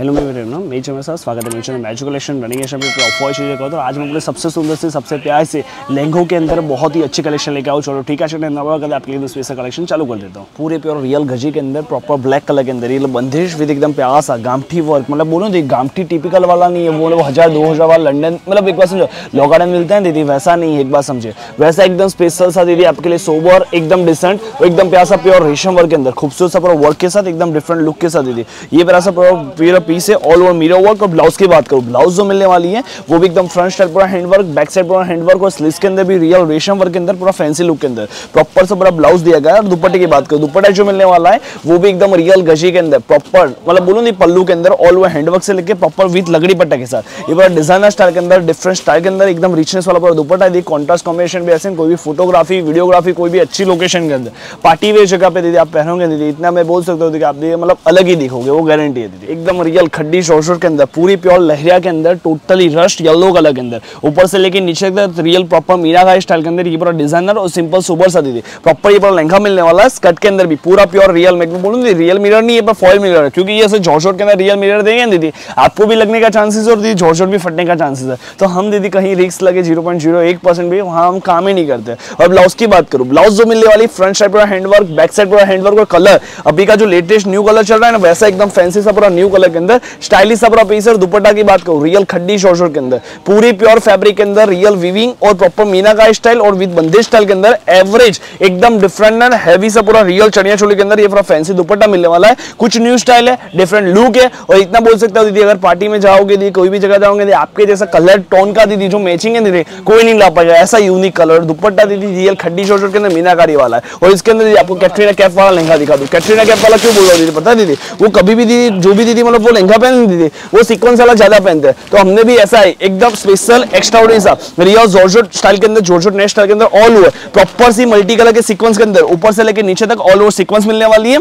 Hello मैं मेरे नाम मेरी चैनल स्वागत है। मेरे मैचो कलेक्शन रनिंग एशन पे ऑफ़र चीज़ें कहता हूँ आज मैं अपने सबसे सुंदर से, सबसे प्यार से लहंगों के अंदर बहुत ही अच्छी कलेक्शन लेके आओ चलो, ठीक है, चलो नवा कर आपके लिए स्पेशल कलेक्शन चालू कर देता हूँ। पूरे प्योर रियल गजी के अंदर प्रॉपर ब्लैक कलर के अंदर ये बंदिश विद एकदम प्यार सा गामठी वर्क मतलब बोलो दी गामठी टिपिकल वाला नहीं है। वो हज़ार, दो हज़ार वाला लंडन मतलब एक बार समझो लॉकडाउन मिलते हैं, दीदी, वैसा नहीं है, एक बार समझे। वैसा एकदम स्पेशल सा दीदी, आपके लिए सोबर एकदम डिसेंट एकदम प्यार सा प्योर रेशम वर्क के अंदर। खूबसूरत सा पूरा वर्क के साथ, एकदम डिफरेंट लुक के साथ दीदी। ये प्यारा सा पूरा पीस है ऑल ओवर मीरो वर्क और ब्लाउज की बात करूँ ब्लाउज जो मिलने वाली है, वो भी एकदम फ्रंट साइड पूरा हैंडवर्क बैक साइड पूरा हैंडवर्क और स्लीव के अंदर भी रियल रेशम वर्क के अंदर, पूरा फैंसी लुक के अंदर। प्रॉपर से पूरा ब्लाउज दिया गया और दुपट्टे की बात करूँ, दुपट्टा जो मिलने वाला है, वो भी एकदम रियल गजी के अंदर प्रॉपर मतलब बोलो नहीं पल्लू के अंदर ऑल ओवर हैंडवर्क से लेके प्रॉपर विथ लगड़ी पट्टा के साथ। ये पूरा डिज़ाइनर स्टाइल के अंदर डिफरेंट स्टाइल के अंदर, एकदम रिचनेस वाला पूरा दुपट्टा है कॉन्ट्रास्ट कॉम्बिनेशन भी ऐसे कोई भी फोटोग्राफी वीडियोग्राफी कोई भी अच्छी लोकेशन के अंदर। पार्टी वेयर जगह पे दीदी आप पहनोगे, दीदी, इतना मैं बोल सकता हूँ कि आप दीदी मतलब अलग ही दिखोगे, वो गारंटी है, दीदी, एकदम रियल खड्डी शोर के अंदर, पूरी प्योर लहरिया के अंदर टोटली रस्ट येलो कलर के अंदर। ऊपर से लेके नीचे तक रियल प्रॉपर मीरा का स्टाइल के अंदर, ये पूरा डिज़ाइनर और सिंपल सुपर सा दीदी। प्रॉपर ये पूरा लहंगा मिलने वाला है स्कर्ट के अंदर भी, पूरा प्योर रियल मैं बोलूँ रियल मिरर नहीं है पर फॉल मिरर है, क्योंकि ये झोरशोट के अंदर रियल मिरर देंगे दीदी। आपको भी लगने का चांसेस और दीदी झोरशोट भी फटने का चांसेस है। तो हम दीदी कहीं रिक्स लगे ज़ीरो पॉइंट भी, वहाँ हम काम ही नहीं करते। और ब्लाउज की बात करूँ ब्लाउज जो मिलने वाली फ्रंट साइड पूरा हैंडवर्क बैक साइड पूरा हैंडवर्क और कलर अभी का जो लेटेस्ट न्यू कलर चल रहा है ना, वैसा एकदम फैंसी सा पूरा न्यू कलर अंदर, स्टाइलिश सा पूरा पीस और दुपट्टा की बात करूँ रियल खड्डी शोर के अंदर, पूरी प्योर फैब्रिक के अंदर रियल विविंग और प्रॉपर मीना का स्टाइल और विद बंदेज स्टाइल के अंदर एवरेज एकदम डिफरेंट एंड हैवी सा पूरा रियल चनिया चोली के अंदर ये पूरा फैंसी दुपट्टा मिलने वाला है। कुछ न्यू स्टाइल है डिफरेंट लुक है और इतना बोल सकता हूँ, दीदी, अगर पार्टी में जाओगे, दीदी, कोई भी जगह जाओगे, दीदी, आपके जैसा कलर टोन का, दीदी, जो मैचिंग है, दीदी, कोई नहीं ला पाएगा ऐसा यूनिक कलर दुपट्टा, दीदी रियल खड्डी शोर के अंदर मीनाकारी वाला है। और इसके अंदर आपको कैटरीना कैप वाला लहंगा दिखा दू। कैटरीना कैप वाला क्यों बोल रहा दीदी, पता है, दीदी? वो कभी भी, दीदी, जो भी, दीदी मतलब वो लहंगा पहन दीदी वो सीक्वेंस वाला ज़्यादा पहनते हैं। तो हमने भी ऐसा है एकदम स्पेशल एक्स्ट्रा सा रिया जोरजोट स्टाइल के अंदर जोरजोट नेट स्टाइल के अंदर ऑल ओवर प्रॉपर सी मल्टी कलर के सीक्वेंस के अंदर, ऊपर से लेकर नीचे तक ऑल ओवर सिक्वेंस मिलने वाली है।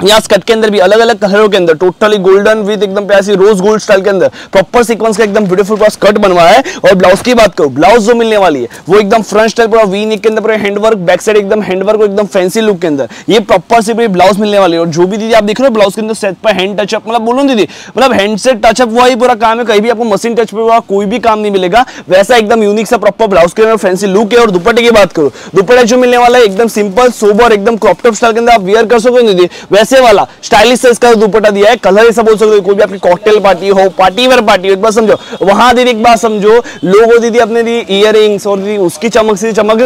यहाँ स्कट के अंदर भी अलग अलग कलरों के अंदर टोटली गोल्डन विद एकदम प्यासी रोज गोल्ड स्टाइल के अंदर प्रॉपर सीक्वेंस का एकदम ब्यूटीफुल पूरा स्कर्ट बनवाया है। और ब्लाउज की बात करो ब्लाउज जो मिलने वाली है, वो एकदम फ्रंट स्टाइल पूरा वी निक के अंदर, पूरा हैंडवर्क बैक साइड एकदम हैंडवर्क और एकदम फैंसी लुक के अंदर, ये प्रॉपर से पूरी ब्लाउज मिलने वाली है। और जो भी दीदी आप देख रहे हो ब्लाउज के अंदर सेट पर हैंड टचअप मतलब बोलो दीदी मतलब हैंड से टचअप हुआ ही पूरा काम है, कहीं भी आपको मशीन टच पर हुआ कोई भी काम नहीं मिलेगा। वैसा एकदम यूनिक सा प्रॉपर ब्लाउज के अंदर फैंसी लुक है। और दुपट्टे की बात करो, दुपट्टा जो मिलने वाला है, एकदम सिंपल सोबर एकदम क्रॉपटॉप स्टाइल के अंदर आप वेयर कर सकोगे दीदी वैसे वाला। स्टाइल स्टाइलिश से इसका दुपट्टा दिया है कलर ऐसा बोल सकते हो, कोई भी आपकी कॉकटेल पार्टी हो पार्टी वेयर पार्टी हो, एक बार समझो। वहाँ दीदी एक बात समझो, लोगो दीदी अपने दी इयर और दीदी उसकी चमक से चमक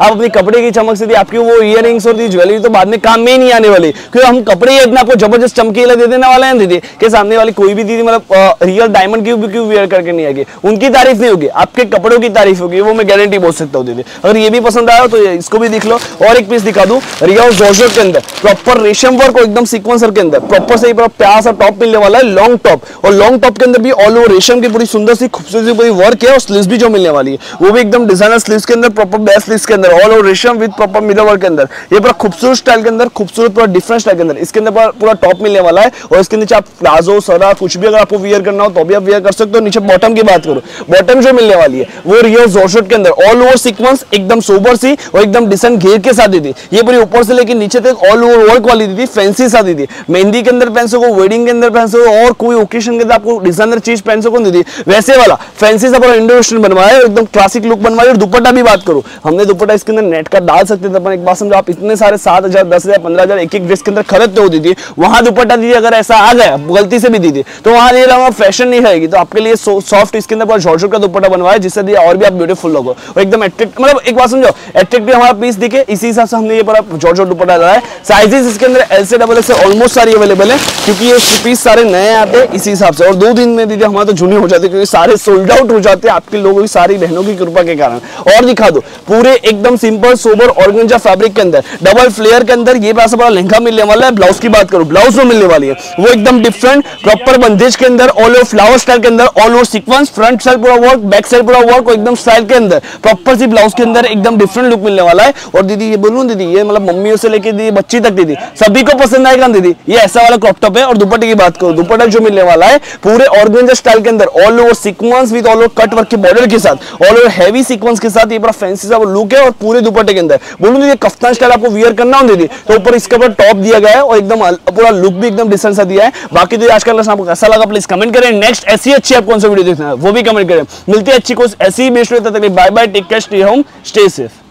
आप अपने कपड़े की चमक से दी आपकी वो इयर और दी ज्वेलरी तो बाद में काम में ही नहीं आने वाली। क्योंकि हम कपड़े ही इतना आपको ज़बरदस्त चमकीला दे देने वाले हैं दीदी, के सामने वाली कोई भी दीदी मतलब रियल डायमंड क्यों क्यों वेयर करके नहीं आएगी? उनकी तारीफ़ नहीं होगी, आपके कपड़ों की तारीफ़ होगी, वो मैं गारंटी बोल सकता हूँ दीदी। अगर ये भी पसंद आया तो इसको भी दिख लो। और एक पीस दिखा दू रियल जॉर्जेट के अंदर प्रॉपर रेशम वर्क एकदम सीक्वेंसर के अंदर। प्रॉपर से प्यार सा टॉप मिलने वाला है लॉन्ग टॉप और लॉन्ग टॉप के अंदर भी ऑल ओवर रेशम की पूरी सुंदर सी, खूबसूरती पूरी वर्क है और स्लीव्स भी जो मिलने वाली है। वो भी एकदम डिज़ाइनर स्लीव्स के अंदर प्रॉपर बेस्ट स्लीव्स के अंदर ऑल ओवर रेशम विद प्रॉपर मिरर वर्क के अंदर। ये पूरा खूबसूरत स्टाइल के अंदर, खूबसूरत पूरा डिफरेंट स्टाइल के अंदर। इसके अंदर पूरा टॉप मिलने वाला है और इसके नीचे आप प्लाजो, सरा, कुछ भी अगर आपको वियर करना हो तो भी आप वियर कर सकते हो। नीचे बॉटम की बात करो बॉटम जो मिलने वाली है, वो रियल जोरशोट के अंदर। ऑल ओवर सीक्वेंस एकदम सोबर सी और एकदम डिसेंट घेर के साथ दी थी। ये पूरी ऊपर से लेकर नीचे तक ऑल ओवर वर्क वाली दी थी फैंसी सा दी थी। मेहंदी के अंदर पहन सको वेडिंग के अंदर पहन सको और कोई ओकेशन के अंदर आपको डिज़ाइनर चीज़ पहन सको दीदी वैसे वाला, फैंसी सा पूरा इंडो वेस्टर्न बनवाया, एकदम क्लासिक लुक बनवाया, और दुपट्टा भी बात करो। हमने दुपट्टा इसके अंदर नेट का डाल सकते थे एक बात समझो, आप इतने सारे सात हज़ार, दस हज़ार, पंद्रह हज़ार एक एक ड्रेस के अंदर खरीदते हो दीदी वहाँ दुपट्टा दीदी अगर ऐसा आ गया, गलती से भी दीदी तो वहाँ ये लगा फ़ैशन नहीं रहेगी। तो आपके लिए सॉफ्ट इसके अंदर पूरा जॉर्जर का दुपट्टा बनवाया, जिससे दिया और भी आप ब्यूटीफुल लोगो एकदम एट्रेक्ट मतलब एक बात समझो एट्रेक्टिव हमारा पीस दिखे, इसी हिसाब से हमने ये पूरा जॉर्जर दुपट्टा लगाया साइजेस इसके अंदर एल से डबल से ऑलमोस्ट सारी अवेलेबल है, क्योंकि ये पीस सारे नए आते हैं इसी हिसाब से। और दो दिन में दीदी, हमारे तो जूनी हो जाती क्योंकि सारे सोल्ड आउट हो जाते हैं, आपके लोगों की सारी बहनों की कृपा के कारण। और दिखा दो, पूरे एकदम सिंपल सोबर ऑर्गेंजा फैब्रिक के अंदर डबल फ्लेयर के अंदर ये पैसा बड़ा लहंगा मिलने वाला है ब्लाउज की बात करो ब्लाउज में मिलने वाली है। वो एकदम डिफरेंट प्रॉपर बंदेज के अंदर ऑल ओवर फ्लावर स्टाइल के अंदर all over sequence front side पूरा वर्क बैक साइड पूरा वर्क एकदम स्टाइल के अंदर प्रॉपर सी ब्लाउज के अंदर एकदम डिफरेंट लुक मिलने वाला है। और दीदी, ये बोलूँ दीदी, ये मतलब मम्मियों से लेके दीदी, बच्ची तक दीदी, सभी को पसंद आएगा दीदी ये ऐसा वाला क्रॉप टॉप है और दुपट्टे की बात करो, दुपट्टा जो मिलने वाला है, पूरे ऑर्गेंजा स्टाइल के अंदर all over sequence with all over cut work के बॉर्डर के साथ ऑल ओवर हैवी सीक्वेंस के साथ ये पूरा फैंसी सा लुक है और पूरे दुपट्टे के अंदर। बोलूँ ये कफ्तान स्टाइल आपको वियर करना हो दीदी तो ऊपर इसके ऊपर टॉप दिया गया है और एकदम पूरा लुक भी एकदम डिसेंट सा दिया है। बाकी तो आज का आपको कैसा लगा प्लीज़ कमेंट करें। नेक्स्ट ऐसी अच्छी आप कौन सा वीडियो देखना है, वो भी कमेंट करें। मिलती है अच्छी को ऐसी ही best bye bye take care stay home stay safe